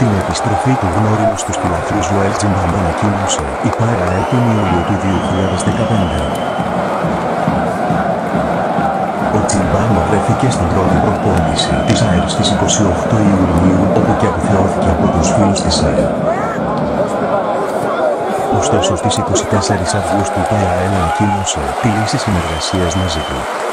Την επιστροφή του γνώριμου στους φιλαθλούς Joel Τζιμπάμπ ανακοίνωσε η ΠΑΕ τον Ιούλιο του 2015. Ο Τσιμπάμα βρέθηκε στην πρώτη προπόνηση της ΑΕΡ στις 28 Ιουλίου όπου και αποθεώθηκε από τους φίλους της ΑΕΡ. Ωστόσο στις 24 Αυγούστου το ΑΕΛ ανακοίνωσε τη λύση συνεργασίας μαζί του.